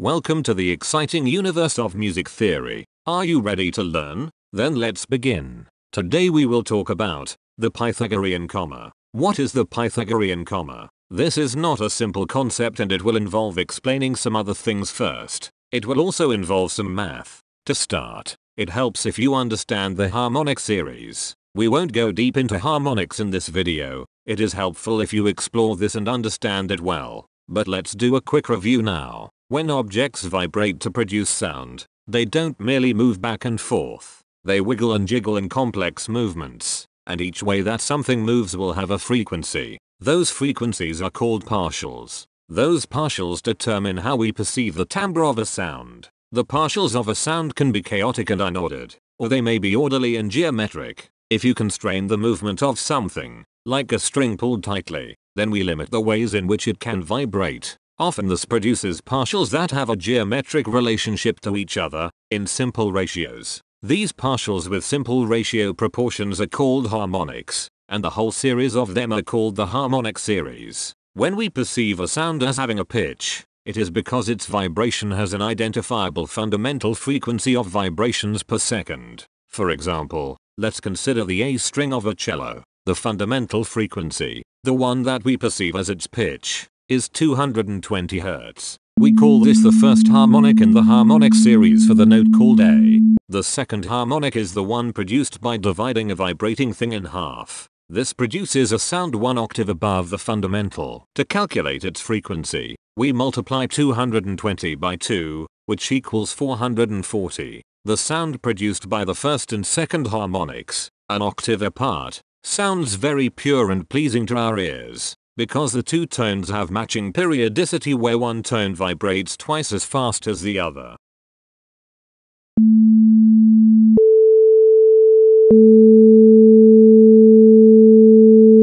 Welcome to the exciting universe of music theory. Are you ready to learn? Then let's begin. Today we will talk about the Pythagorean comma. What is the Pythagorean comma? This is not a simple concept and it will involve explaining some other things first. It will also involve some math. To start, it helps if you understand the harmonic series. We won't go deep into harmonics in this video. It is helpful if you explore this and understand it well. But let's do a quick review now. When objects vibrate to produce sound, they don't merely move back and forth. They wiggle and jiggle in complex movements, and each way that something moves will have a frequency. Those frequencies are called partials. Those partials determine how we perceive the timbre of a sound. The partials of a sound can be chaotic and unordered, or they may be orderly and geometric. If you constrain the movement of something, like a string pulled tightly, then we limit the ways in which it can vibrate. Often this produces partials that have a geometric relationship to each other, in simple ratios. These partials with simple ratio proportions are called harmonics, and the whole series of them are called the harmonic series. When we perceive a sound as having a pitch, it is because its vibration has an identifiable fundamental frequency of vibrations per second. For example, let's consider the A string of a cello. The fundamental frequency, the one that we perceive as its pitch, is 220 Hz. We call this the first harmonic in the harmonic series for the note called A. The second harmonic is the one produced by dividing a vibrating thing in half. This produces a sound one octave above the fundamental. To calculate its frequency, we multiply 220 by 2, which equals 440. The sound produced by the first and second harmonics, an octave apart, sounds very pure and pleasing to our ears. Because the two tones have matching periodicity where one tone vibrates twice as fast as the other.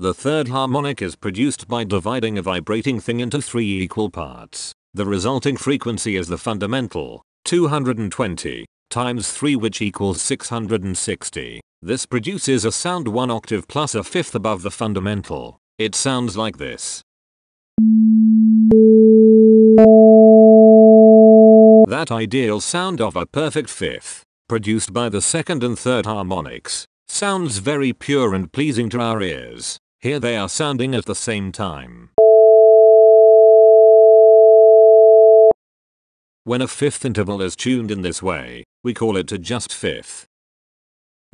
The third harmonic is produced by dividing a vibrating thing into three equal parts. The resulting frequency is the fundamental, 220, times 3 which equals 660. This produces a sound one octave plus a fifth above the fundamental. It sounds like this. That ideal sound of a perfect fifth, produced by the second and third harmonics, sounds very pure and pleasing to our ears. Here they are sounding at the same time. When a fifth interval is tuned in this way, we call it a just fifth.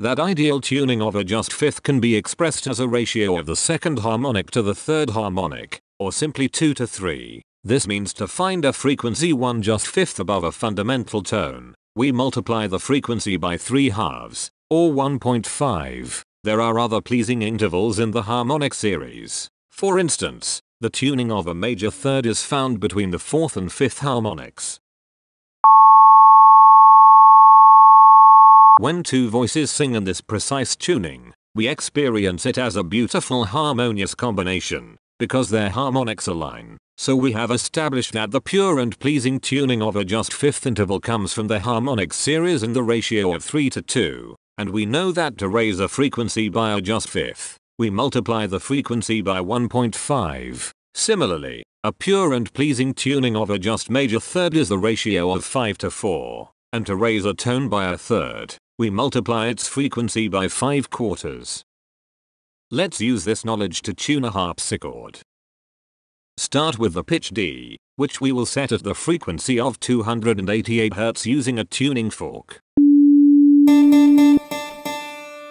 That ideal tuning of a just fifth can be expressed as a ratio of the second harmonic to the third harmonic, or simply 2 to 3. This means to find a frequency 1 just fifth above a fundamental tone, we multiply the frequency by 3 halves, or 1.5. There are other pleasing intervals in the harmonic series. For instance, the tuning of a major third is found between the fourth and fifth harmonics. When two voices sing in this precise tuning, we experience it as a beautiful harmonious combination, because their harmonics align. So we have established that the pure and pleasing tuning of a just fifth interval comes from the harmonic series in the ratio of 3 to 2, and we know that to raise a frequency by a just fifth, we multiply the frequency by 1.5. Similarly, a pure and pleasing tuning of a just major third is the ratio of 5 to 4, and to raise a tone by a third, we multiply its frequency by 5 quarters. Let's use this knowledge to tune a harpsichord. Start with the pitch D, which we will set at the frequency of 288 Hz using a tuning fork.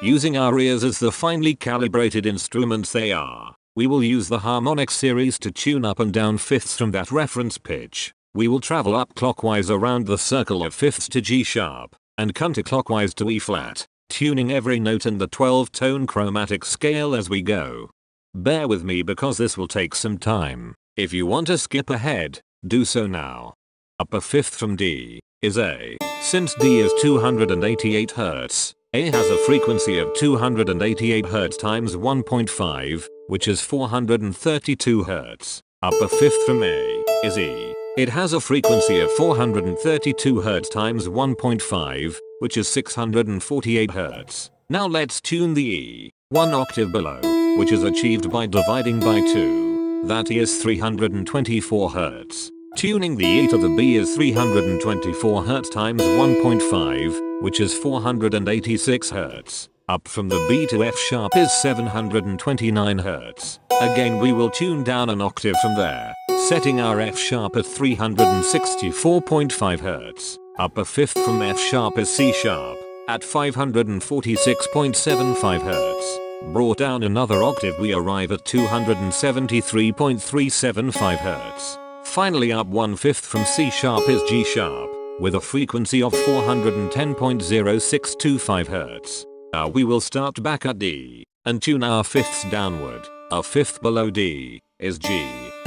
Using our ears as the finely calibrated instruments they are, we will use the harmonic series to tune up and down fifths from that reference pitch. We will travel up clockwise around the circle of fifths to G sharp, and counterclockwise to E flat, tuning every note in the 12 tone chromatic scale as we go. Bear with me because this will take some time. If you want to skip ahead, do so now. Up a fifth from D is A. Since D is 288 Hz, A has a frequency of 288 Hz times 1.5, which is 432 Hz. Up a fifth from A is E. It has a frequency of 432 Hz times 1.5, which is 648 Hz. Now let's tune the E, one octave below, which is achieved by dividing by 2. That is 324 Hz. Tuning the E to the B is 324 Hz times 1.5, which is 486 Hz. Up from the B to F sharp is 729 Hz. Again we will tune down an octave from there, setting our F sharp at 364.5 Hz. Up a fifth from F sharp is C sharp, at 546.75 Hz. Brought down another octave we arrive at 273.375 Hz. Finally up one fifth from C sharp is G sharp, with a frequency of 410.0625 Hz. Now we will start back at D, and tune our fifths downward. Our fifth below D is G,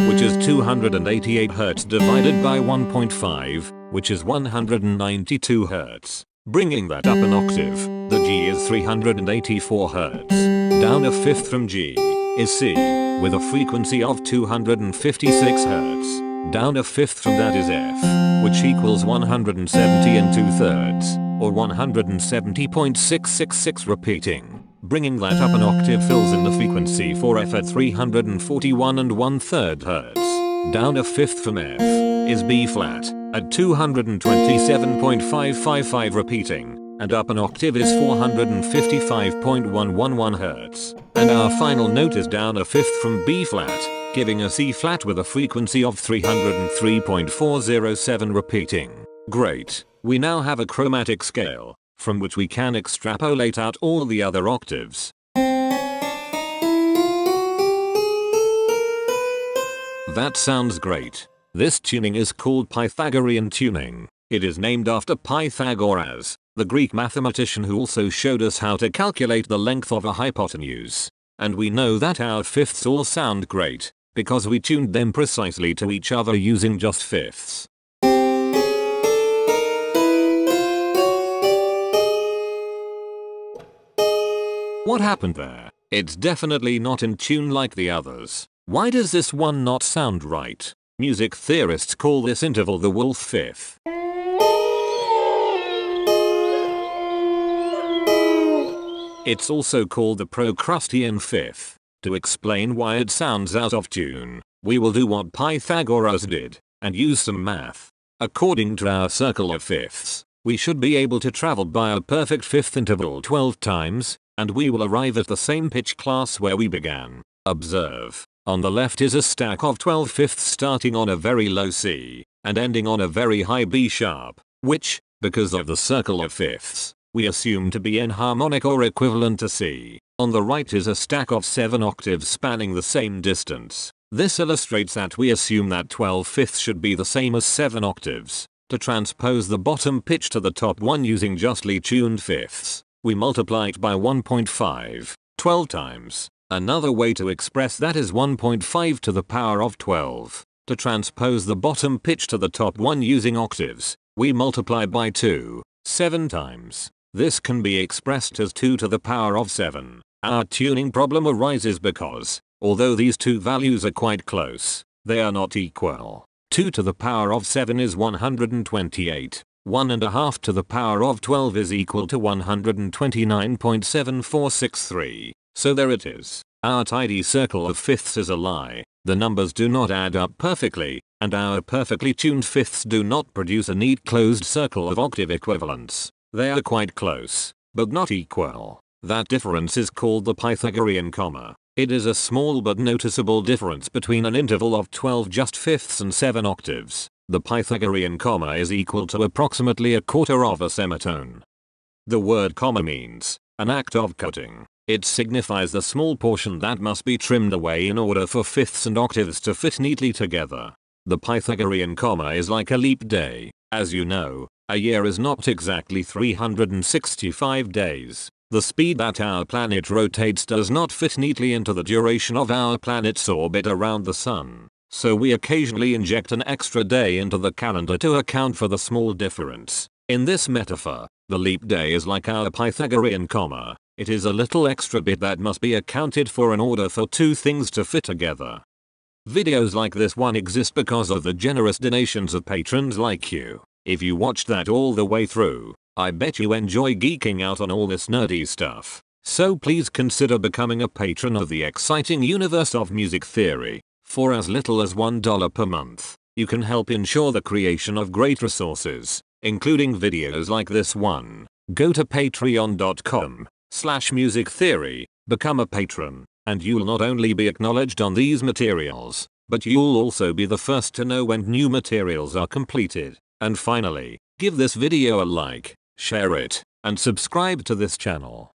which is 288 Hz divided by 1.5, which is 192 Hz. Bringing that up an octave, the G is 384 Hz. Down a fifth from G is C, with a frequency of 256 Hz. Down a fifth from that is F, which equals 170 and 2 thirds or 170.666 repeating. Bringing that up an octave fills in the frequency for F at 341 and 1 3rd Hz. Down a fifth from F is B flat at 227.555 repeating and up an octave is 455.111 Hz. And our final note is down a fifth from B flat, giving a C flat with a frequency of 303.407 repeating. Great. We now have a chromatic scale, from which we can extrapolate out all the other octaves. That sounds great. This tuning is called Pythagorean tuning. It is named after Pythagoras, the Greek mathematician who also showed us how to calculate the length of a hypotenuse. And we know that our fifths all sound great, because we tuned them precisely to each other using just fifths. What happened there? It's definitely not in tune like the others. Why does this one not sound right? Music theorists call this interval the wolf fifth. It's also called the Procrustean fifth. To explain why it sounds out of tune, we will do what Pythagoras did, and use some math. According to our circle of fifths, we should be able to travel by a perfect fifth interval 12 times, and we will arrive at the same pitch class where we began. Observe. On the left is a stack of 12 fifths starting on a very low C and ending on a very high B sharp, which, because of the circle of fifths, we assume to be enharmonic or equivalent to C. On the right is a stack of 7 octaves spanning the same distance. This illustrates that we assume that 12 fifths should be the same as 7 octaves. To transpose the bottom pitch to the top one using justly tuned fifths, we multiply it by 1.5, 12 times. Another way to express that is 1.5 to the power of 12. To transpose the bottom pitch to the top one using octaves, we multiply by 2, 7 times. This can be expressed as 2 to the power of 7. Our tuning problem arises because, although these two values are quite close, they are not equal. 2 to the power of 7 is 128. 1 and a half to the power of 12 is equal to 129.7463. So there it is. Our tidy circle of fifths is a lie. The numbers do not add up perfectly, and our perfectly tuned fifths do not produce a neat closed circle of octave equivalents. They are quite close, but not equal. That difference is called the Pythagorean comma. It is a small but noticeable difference between an interval of 12 just fifths and 7 octaves. The Pythagorean comma is equal to approximately a quarter of a semitone. The word comma means an act of cutting. It signifies the small portion that must be trimmed away in order for fifths and octaves to fit neatly together. The Pythagorean comma is like a leap day. As you know, a year is not exactly 365 days. The speed that our planet rotates does not fit neatly into the duration of our planet's orbit around the sun. So we occasionally inject an extra day into the calendar to account for the small difference. In this metaphor, the leap day is like our Pythagorean comma. It is a little extra bit that must be accounted for in order for two things to fit together. Videos like this one exist because of the generous donations of patrons like you. If you watched that all the way through, I bet you enjoy geeking out on all this nerdy stuff. So please consider becoming a patron of the exciting universe of music theory for as little as $1 per month. you can help ensure the creation of great resources, including videos like this one. Go to patreon.com slash music theory, become a patron, and you'll not only be acknowledged on these materials, but you'll also be the first to know when new materials are completed. And finally, give this video a like, share it, and subscribe to this channel.